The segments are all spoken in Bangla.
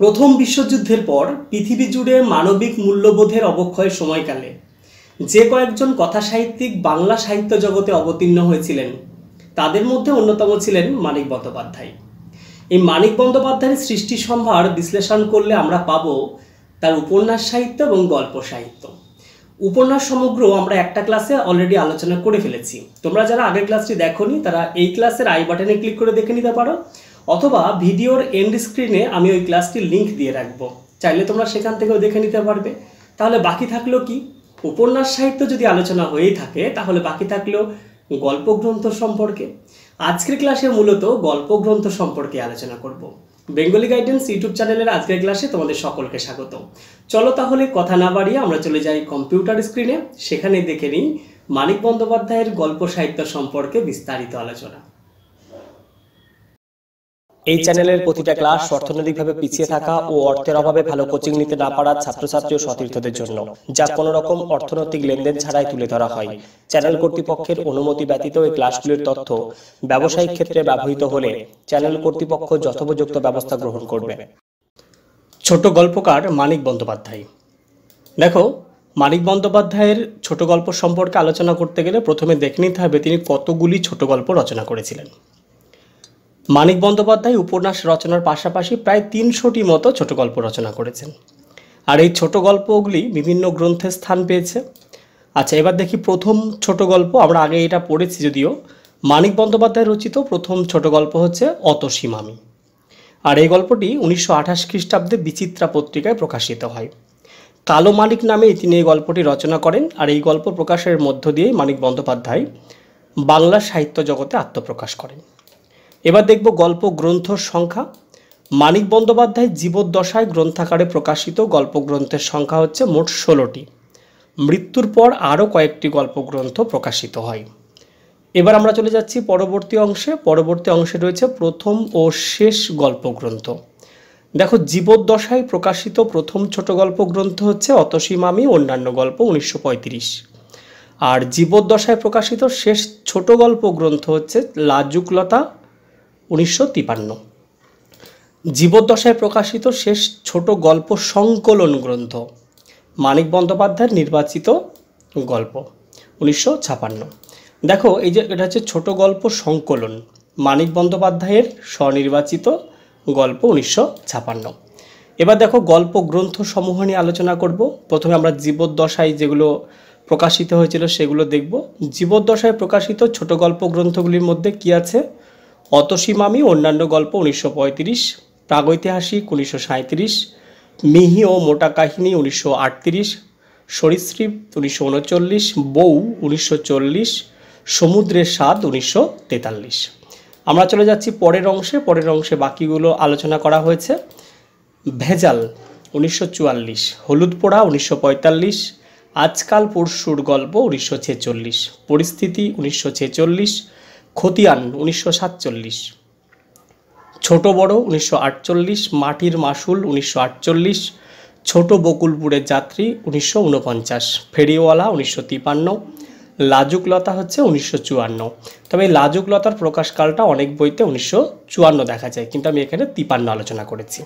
প্রথম বিশ্বযুদ্ধের পর পৃথিবী জুড়ে মানবিক মূল্যবোধের অবক্ষয়ের সময়কালে যে কয়েকজন কথাসাহিত্যিক বাংলা সাহিত্য জগতে অবতীর্ণ হয়েছিলেন, তাদের মধ্যে অন্যতম ছিলেন মানিক বন্দ্যোপাধ্যায়। এই মানিক বন্দ্যোপাধ্যায়ের সৃষ্টি সম্ভার বিশ্লেষণ করলে আমরা পাব তার উপন্যাস সাহিত্য এবং গল্প সাহিত্য। উপন্যাস সমগ্র আমরা একটা ক্লাসে অলরেডি আলোচনা করে ফেলেছি। তোমরা যারা আগের ক্লাসটি দেখোনি, তারা এই ক্লাসের আই বাটনে ক্লিক করে দেখে নিতে পারো। অথবা ভিডিওর এন্ড স্ক্রিনে আমি ওই ক্লাসটির লিঙ্ক দিয়ে রাখব। চাইলে তোমরা সেখান থেকেও দেখে নিতে পারবে। তাহলে বাকি থাকল কি? উপন্যাস সাহিত্য যদি আলোচনা হয়েই থাকে, তাহলে বাকি থাকল গল্প গ্রন্থ সম্পর্কে। আজকের ক্লাসে মূলত গল্প গ্রন্থ সম্পর্কে আলোচনা করব। বেঙ্গলি গাইডেন্স ইউটিউব চ্যানেলের আজকের ক্লাসে তোমাদের সকলকে স্বাগত। চলো তাহলে কথা না বাড়িয়ে আমরা চলে যাই কম্পিউটার স্ক্রিনে সেখানে দেখে নিই মানিক বন্দ্যোপাধ্যায়ের গল্প সাহিত্য সম্পর্কে বিস্তারিত আলোচনা। এই চ্যানেলের প্রতিটা ক্লাস অর্থনৈতিকভাবে পিছিয়ে থাকা ও অর্থের অভাবে ভালো কোচিং নিতে না পারা ছাত্রছাত্রী ও সতীর্থদের জন্য, যা কোনো রকম অর্থনৈতিক লেনদেন ছাড়াই তুলে ধরা হয়। চ্যানেল কর্তৃপক্ষের অনুমতি ব্যতীত এই ক্লাসগুলির তথ্য ব্যবসায়িক ক্ষেত্রে ব্যবহৃত হলে চ্যানেল কর্তৃপক্ষ যথোপযুক্ত ব্যবস্থা গ্রহণ করবে। ছোট গল্পকার মানিক বন্দ্যোপাধ্যায়। দেখো, মানিক বন্দ্যোপাধ্যায়ের ছোট গল্প সম্পর্কে আলোচনা করতে গেলে প্রথমে দেখে নিতে হবে তিনি কতগুলি ছোট গল্প রচনা করেছিলেন। মানিক বন্দ্যোপাধ্যায় উপন্যাস রচনার পাশাপাশি প্রায় তিনশোটি মতো ছোট গল্প রচনা করেছেন। আর এই ছোট গল্পগুলি বিভিন্ন গ্রন্থে স্থান পেয়েছে। আচ্ছা এবার দেখি প্রথম ছোট গল্প। আমরা আগে এটা পড়েছি যদিও। মানিক বন্দ্যোপাধ্যায় রচিত প্রথম ছোট গল্প হচ্ছে অতসীমামি। আর এই গল্পটি উনিশশো আঠাশ খ্রিস্টাব্দে বিচিত্রা পত্রিকায় প্রকাশিত হয়। কালো মানিক নামে তিনি এই গল্পটি রচনা করেন। আর এই গল্প প্রকাশের মধ্য দিয়ে মানিক বন্দ্যোপাধ্যায় বাংলা সাহিত্য জগতে আত্মপ্রকাশ করেন। এবার দেখব গল্প গ্রন্থর সংখ্যা। মানিক বন্দ্যোপাধ্যায় জীবদ্দশায় গ্রন্থাকারে প্রকাশিত গল্প গ্রন্থের সংখ্যা হচ্ছে মোট ষোলোটি। মৃত্যুর পর আরও কয়েকটি গল্প গ্রন্থ প্রকাশিত হয়। এবার আমরা চলে যাচ্ছি পরবর্তী অংশে। পরবর্তী অংশে রয়েছে প্রথম ও শেষ গল্প গ্রন্থ দেখো, জীবদ্দশায় প্রকাশিত প্রথম ছোট গল্প গ্রন্থ হচ্ছে অতসীমামি অন্যান্য গল্প উনিশশো পঁয়ত্রিশ। আর জীবদ্দশায় প্রকাশিত শেষ ছোট গল্প গ্রন্থ হচ্ছে লাজুকলতা উনিশশো তিপান্ন। জীবদ্দশায় প্রকাশিত শেষ ছোট গল্প সংকলন গ্রন্থ, মানিক বন্দ্যোপাধ্যায়ের নির্বাচিত গল্প, উনিশশো ছাপান্ন। দেখো, এই যে এটা হচ্ছে ছোট গল্প সংকলন, মানিক বন্দ্যোপাধ্যায়ের স্বনির্বাচিত গল্প উনিশশো ছাপান্ন। এবার দেখো, গল্প গ্রন্থ সমূহ নিয়ে আলোচনা করব। প্রথমে আমরা জীবদ্দশায় যেগুলো প্রকাশিত হয়েছিল সেগুলো দেখব। জীবদ্দশায় প্রকাশিত ছোট গল্প গ্রন্থগুলির মধ্যে কি আছে? অতসীমামি অন্যান্য গল্প উনিশশো পঁয়ত্রিশ, প্রাগৈতিহাসিক উনিশশো সাঁত্রিশ মিহি ও মোটা কাহিনী উনিশশো আটত্রিশ, সরীসৃপ উনিশশো উনচল্লিশ, বউ উনিশশো চল্লিশ, সমুদ্রের স্বাদ উনিশশো তেতাল্লিশ। আমরা চলে যাচ্ছি পরের অংশে। পরের অংশে বাকিগুলো আলোচনা করা হয়েছে। ভেজাল উনিশশো চুয়াল্লিশ, হলুদ পোড়া উনিশশো পঁয়তাল্লিশ, আজকাল পরশুর গল্প উনিশশো ছেচল্লিশ, পরিস্থিতি উনিশশো ছেচল্লিশ খতিয়ান উনিশশো সাতচল্লিশ, ছোট বড় উনিশশো আটচল্লিশ, মাটির মাসুল উনিশশো আটচল্লিশ, ছোট বকুলপুরের যাত্রী উনিশশো উনপঞ্চাশ ফেরিওয়ালা উনিশশো তিপান্ন, লাজুকলতা হচ্ছে উনিশশো চুয়ান্ন। তবে এই লাজুকলতার প্রকাশকালটা অনেক বইতে উনিশশো চুয়ান্ন দেখা যায়, কিন্তু আমি এখানে তিপান্ন আলোচনা করেছি।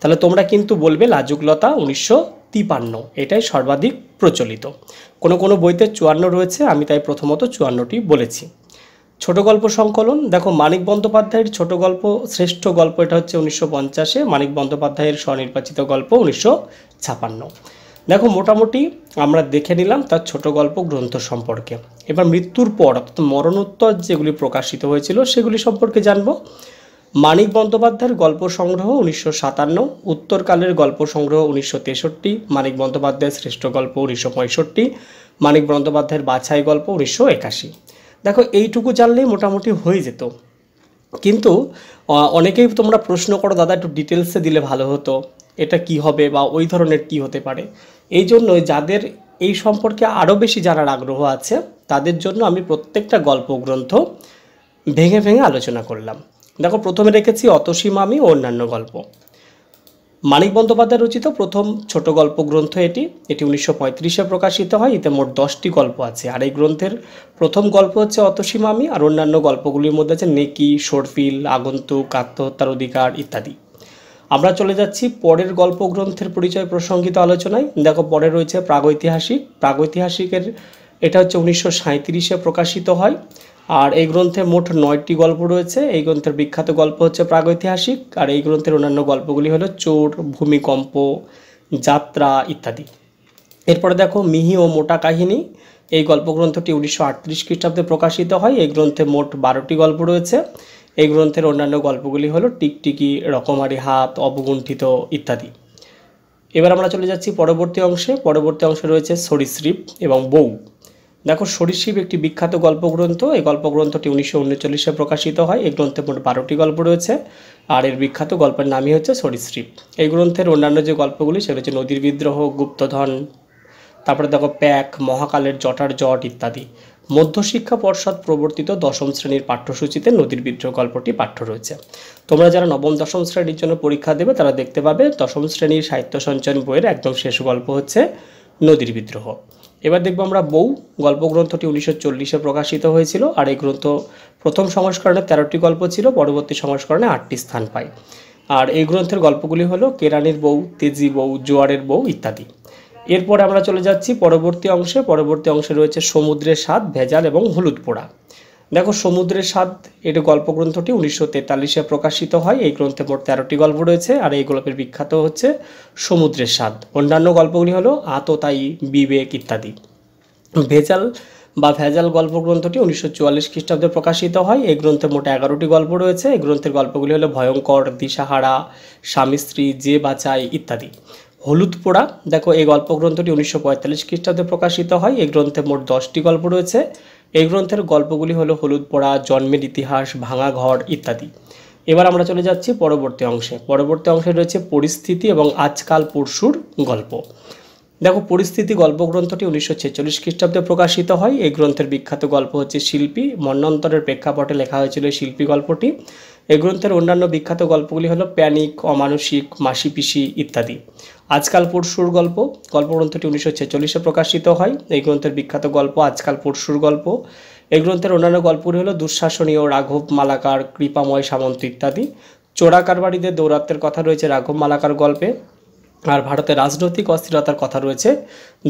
তাহলে তোমরা কিন্তু বলবে লাজুকলতা উনিশশো তিপান্ন, এটাই সর্বাধিক প্রচলিত। কোনো কোনো বইতে চুয়ান্ন রয়েছে, আমি তাই প্রথমত চুয়ান্নটি বলেছি। ছোট গল্প সংকলন। দেখো, মানিক বন্দ্যোপাধ্যায়ের ছোট গল্প, শ্রেষ্ঠ গল্প এটা হচ্ছে উনিশশো পঞ্চাশে। মানিক বন্দ্যোপাধ্যায়ের স্বনির্বাচিত গল্প উনিশশো ছাপান্ন। দেখো, মোটামুটি আমরা দেখে নিলাম তার ছোট গল্প গ্রন্থ সম্পর্কে। এবার মৃত্যুর পর, অর্থাৎ মরণোত্তর যেগুলি প্রকাশিত হয়েছিল, সেগুলি সম্পর্কে জানব। মানিক বন্দ্যোপাধ্যায়ের গল্প সংগ্রহ উনিশশো সাতান্ন, উত্তরকালের গল্প সংগ্রহ উনিশশো তেষট্টি, মানিক বন্দ্যোপাধ্যায়ের শ্রেষ্ঠ গল্প উনিশশো পঁয়ষট্টি, মানিক বন্দ্যোপাধ্যায়ের বাছাই গল্প উনিশশো একাশি। দেখো, এইটুকু জানলেই মোটামুটি হয়ে যেত। কিন্তু অনেকেই তোমরা প্রশ্ন করো, দাদা, একটু ডিটেলসে দিলে ভালো হতো। এটা কি হবে বা ওই ধরনের কি হতে পারে? এই জন্যই যাদের এই সম্পর্কে আরও বেশি জানার আগ্রহ আছে, তাদের জন্য আমি প্রত্যেকটা গল্প গ্রন্থ ভেঙে ভেঙে আলোচনা করলাম। দেখো, প্রথমে রেখেছি অতসীমামি ও অন্যান্য গল্প। মানিক বন্দ্যোপাধ্যায় রচিত প্রথম ছোট গল্প গ্রন্থ এটি। এটি উনিশশো প্রকাশিত হয়। এতে মোট দশটি গল্প আছে। আর এই গ্রন্থের প্রথম গল্প হচ্ছে অতসীমামি আর অন্যান্য গল্পগুলির মধ্যে আছে নেকি, সরফিল, আগন্তুক, আত্মহত্যার অধিকার ইত্যাদি। আমরা চলে যাচ্ছি পরের গল্প গ্রন্থের পরিচয় প্রসঙ্গিত আলোচনায়। দেখো, পরে রয়েছে প্রাগৈতিহাসিক। প্রাগৈতিহাসিকের এটা হচ্ছে উনিশশো প্রকাশিত হয়। আর এই গ্রন্থে মোট নয়টি গল্প রয়েছে। এই গ্রন্থের বিখ্যাত গল্প হচ্ছে প্রাগৈতিহাসিক আর এই গ্রন্থের অন্যান্য গল্পগুলি হলো চোর, ভূমিকম্প, যাত্রা ইত্যাদি। এরপরে দেখো মিহি ও মোটা কাহিনী। এই গল্পগ্রন্থটি উনিশশো আটত্রিশ খ্রিস্টাব্দে প্রকাশিত হয়। এই গ্রন্থে মোট বারোটি গল্প রয়েছে। এই গ্রন্থের অন্যান্য গল্পগুলি হলো টিকটিকি, রকমারি হাত, অবগুণ্ঠিত ইত্যাদি। এবার আমরা চলে যাচ্ছি পরবর্তী অংশে। পরবর্তী অংশে রয়েছে সরীসৃপ এবং বউ। দেখো সরীসৃপ একটি বিখ্যাত গল্পগ্রন্থ। এই গল্পগ্রন্থটি উনিশশো উনচল্লিশে প্রকাশিত হয়। এই গ্রন্থে মোট বারোটি গল্প রয়েছে। আর এর বিখ্যাত গল্পের নামই হচ্ছে সরীসৃপ এই গ্রন্থের অন্যান্য যে গল্পগুলি, সেগুলো হচ্ছে নদীর বিদ্রোহ, গুপ্তধন, তারপরে দেখো, প্যাক, মহাকালের জটার জট ইত্যাদি। মধ্যশিক্ষা পর্ষদ প্রবর্তিত দশম শ্রেণির পাঠ্যসূচিতে নদীর বিদ্রোহ গল্পটি পাঠ্য রয়েছে। তোমরা যারা নবম, দশম শ্রেণির জন্য পরীক্ষা দেবে, তারা দেখতে পাবে দশম শ্রেণির সাহিত্য সঞ্চয়ন বইয়ের একদম শেষ গল্প হচ্ছে নদীর বিদ্রোহ। এবার দেখব আমরা বউ। গল্পগ্রন্থটি উনিশশো চল্লিশে প্রকাশিত হয়েছিল আর এই গ্রন্থ প্রথম সংস্করণে তেরোটি গল্প ছিল, পরবর্তী সংস্করণে আটটি স্থান পায়। আর এই গ্রন্থের গল্পগুলি হলো কেরানির বউ, তেজি বউ, জোয়ারের বউ ইত্যাদি। এরপরে আমরা চলে যাচ্ছি পরবর্তী অংশে। পরবর্তী অংশে রয়েছে সমুদ্রের স্বাদ, ভেজাল এবং হলুদ পোড়া। দেখো, সমুদ্রের স্বাদ, এটি গল্পগ্রন্থটি উনিশশো তেতাল্লিশে প্রকাশিত হয়। এই গ্রন্থে মোট তেরোটি গল্প রয়েছে, আর এই গল্পের বিখ্যাত হচ্ছে সমুদ্রের স্বাদ। অন্যান্য গল্পগুলি হলো আততায়ী বিবেক ইত্যাদি। ভেজাল বা ভেজাল গল্পগ্রন্থটি উনিশশো চুয়াল্লিশ খ্রিস্টাব্দে প্রকাশিত হয়। এই গ্রন্থে মোট এগারোটি গল্প রয়েছে। এই গ্রন্থের গল্পগুলি হলো ভয়ঙ্কর, দিশাহারা, স্বামী স্ত্রী, যে বাঁচায় ইত্যাদি। হলুদ পোড়া, দেখো, এই গল্পগ্রন্থটি উনিশশো পঁয়তাল্লিশ খ্রিস্টাব্দে প্রকাশিত হয়। এই গ্রন্থে মোট দশটি গল্প রয়েছে। এই গ্রন্থের গল্পগুলি হলো হলুদ পড়া, জন্মের ইতিহাস, ভাঙা ঘর ইত্যাদি। এবার আমরা চলে যাচ্ছি পরবর্তী অংশে। পরবর্তী অংশে রয়েছে পরিস্থিতি এবং আজকাল পরশুর গল্প। দেখো, পরিস্থিতি গল্প গ্রন্থটি উনিশশো ছেচল্লিশ খ্রিস্টাব্দে প্রকাশিত হয়। এই গ্রন্থের বিখ্যাত গল্প হচ্ছে শিল্পী, মন্নন্তরের প্রেক্ষাপটে লেখা হয়েছিল শিল্পী গল্পটি। এই গ্রন্থের অন্যান্য বিখ্যাত গল্পগুলি হলো প্যানিক, অমানসিক মাসি পিসি ইত্যাদি। আজকাল পরশুর গল্প, গল্পগ্রন্থটি উনিশশো ছেচল্লিশে প্রকাশিত হয়। এই গ্রন্থের বিখ্যাত গল্প আজকাল পরশুর গল্প। এই গ্রন্থের অন্যান্য গল্পগুলি হলো দুঃশাসনীয় রাঘব মালাকার, কৃপাময় সামন্ত ইত্যাদি। চোরা কারবারিদের দৌরাত্মের কথা রয়েছে রাঘব মালাকার গল্পে। আর ভারতের রাজনৈতিক অস্থিরতার কথা রয়েছে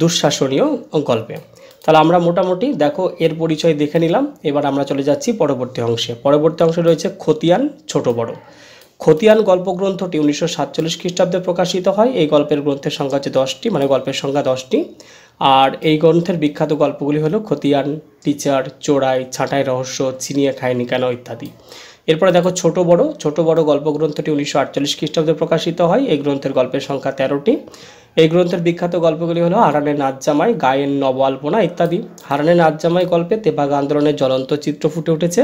দুঃশাসনীয় গল্পে। তাহলে আমরা মোটামুটি দেখো এর পরিচয় দেখে নিলাম, এবার আমরা চলে যাচ্ছি পরবর্তী অংশে। পরবর্তী অংশে রয়েছে খতিয়ান ছোট বড়। খতিয়ান গল্পগ্রন্থটি উনিশশো সাতচল্লিশ খ্রিস্টাব্দে প্রকাশিত হয়, এই গল্পের গ্রন্থের সংখ্যা হচ্ছে দশটি মানে গল্পের সংখ্যা দশটি। আর এই গ্রন্থের বিখ্যাত গল্পগুলি হলো খতিয়ান, টিচার, চোরাই, ছাঁটাই রহস্য চিনিয়ে খায়নি কেন ইত্যাদি। এরপরে দেখো ছোট বড় ছোট বড় গল্পগ্রন্থটি উনিশশো আটচল্লিশ খ্রিস্টাব্দে প্রকাশিত হয়। এই গ্রন্থের গল্পের সংখ্যা তেরোটি। এই গ্রন্থের বিখ্যাত গল্পগুলি হলো হারানের নাচ জামাই গায়েন নবআল্পনা ইত্যাদি। হারানের নাচ জামাই গল্পে তেবাগ আন্দোলনের জ্বলন্ত চিত্র ফুটে উঠেছে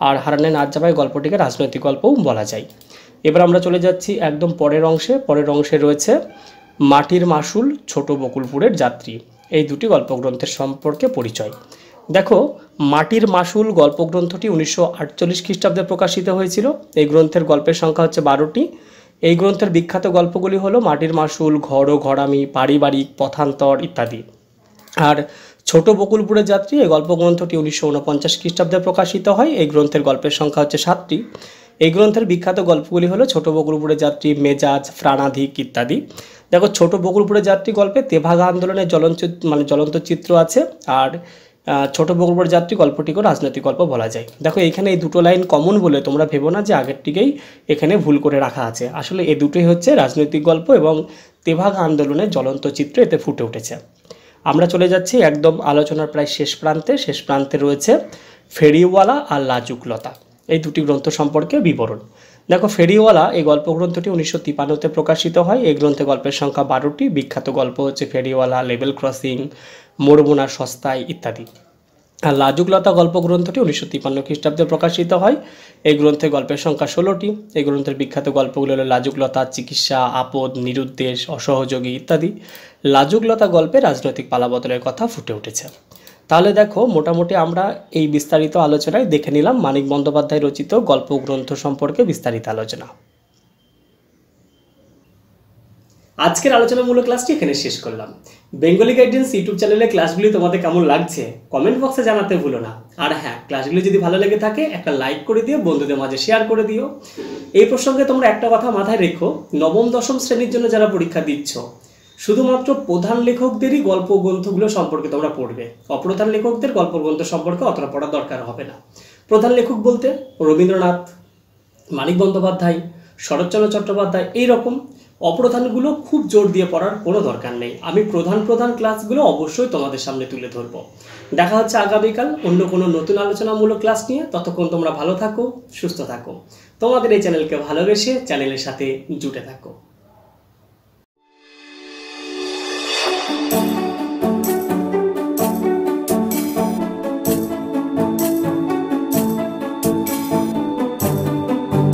আর হারানের নাচ জামাই গল্পটিকে রাজনৈতিক গল্পও বলা যায়। এবার আমরা চলে যাচ্ছি একদম পরের অংশে। পরের অংশে রয়েছে মাটির মাসুল ছোট বকুলপুরের যাত্রী। এই দুটি গল্পগ্রন্থের সম্পর্কে পরিচয়। দেখো মাটির মাসুল গল্পগ্রন্থটি উনিশশো আটচল্লিশ খ্রিস্টাব্দে প্রকাশিত হয়েছিল। এই গ্রন্থের গল্পের সংখ্যা হচ্ছে বারোটি। এই গ্রন্থের বিখ্যাত গল্পগুলি হলো মাটির মাসুল ঘর ও ঘরামি, পারিবারিক, পথান্তর ইত্যাদি। আর ছোট বকুলপুরের যাত্রী, এই গল্পগ্রন্থটি উনিশশো উনপঞ্চাশ খ্রিস্টাব্দে প্রকাশিত হয়। এই গ্রন্থের গল্পের সংখ্যা হচ্ছে সাতটি। এই গ্রন্থের বিখ্যাত গল্পগুলি হলো ছোট বকুলপুরের যাত্রী, মেজাজ, প্রাণাধিক ইত্যাদি। দেখো, ছোট বকুলপুরের যাত্রী গল্পে তেভাগা আন্দোলনের জ্বলন্ত মানে জ্বলন্ত চিত্র আছে। আর ছোট বকুলপুর যাত্রী, গল্পটিকেও রাজনৈতিক গল্প বলা যায়। দেখো, এখানে এই দুটো লাইন কমন বলে তোমরা ভেবো না যে আগেরটিকেই এখানে ভুল করে রাখা আছে। আসলে এই দুটোই হচ্ছে রাজনৈতিক গল্প এবং তেভাগা আন্দোলনের জ্বলন্ত চিত্র এতে ফুটে উঠেছে। আমরা চলে যাচ্ছি একদম আলোচনার প্রায় শেষ প্রান্তে। শেষ প্রান্তে রয়েছে ফেরিওয়ালা আর লাজুকলতা। এই দুটি গ্রন্থ সম্পর্কে বিবরণ। দেখো, ফেরিওয়ালা এই গল্প গ্রন্থটি উনিশশো তিপান্নতে প্রকাশিত হয়। এই গ্রন্থে গল্পের সংখ্যা বারোটি। বিখ্যাত গল্প হচ্ছে ফেরিওয়ালা লেভেল ক্রসিং মোড়বোনা সস্তায় ইত্যাদি। আর লাজুকলতা গল্প গ্রন্থটি উনিশশো তিপান্ন খ্রিস্টাব্দে প্রকাশিত হয়। এই গ্রন্থে গল্পের সংখ্যা ষোলোটি। এই গ্রন্থের বিখ্যাত গল্পগুলো হলো লাজুকলতা, চিকিৎসা, আপদ, নিরুদ্দেশ, অসহযোগী ইত্যাদি। লাজুকলতা গল্পে রাজনৈতিক পালাবদলের কথা ফুটে উঠেছে। তাহলে দেখো, মোটামুটি আমরা এই বিস্তারিত আলোচনায় দেখে নিলাম মানিক বন্দ্যোপাধ্যায় রচিত গল্প গ্রন্থ সম্পর্কে বিস্তারিত আলোচনা। আজকের আলোচনামূলক ক্লাসটি এখানে শেষ করলাম। বেঙ্গলি গাইডেন্স ইউটিউব চ্যানেলে ক্লাসগুলি তোমাদের কেমন লাগছে কমেন্ট বক্সে জানাতে ভুলো না। আর হ্যাঁ ক্লাসগুলি যদি ভালো লেগে থাকে, একটা লাইক করে দিও, বন্ধুদের মাঝে শেয়ার করে দিও। এই প্রসঙ্গে তোমরা একটা কথা মাথায় রেখো, নবম, দশম শ্রেণির জন্য যারা পরীক্ষা দিচ্ছ, শুধুমাত্র প্রধান লেখকদেরই গল্প গ্রন্থগুলো সম্পর্কে তোমরা পড়বে। অপ্রধান লেখকদের গল্প গ্রন্থ সম্পর্কে অতটা পড়ার দরকার হবে না। প্রধান লেখক বলতে রবীন্দ্রনাথ, মানিক বন্দ্যোপাধ্যায়, শরৎচন্দ্র চট্টোপাধ্যায় এই রকম অপ্রধানগুলো খুব জোর দিয়ে পড়ার কোনো দরকার নেই। আমি প্রধান প্রধান ক্লাসগুলো অবশ্যই তোমাদের সামনে তুলে ধরব। দেখা হচ্ছে আগামীকাল অন্য কোনো নতুন আলোচনামূলক ক্লাস নিয়ে। ততক্ষণ তোমরা ভালো থাকো, সুস্থ থাকো। তোমাদের এই চ্যানেলকে ভালোবেসে চ্যানেলের সাথে জুটে থাকো।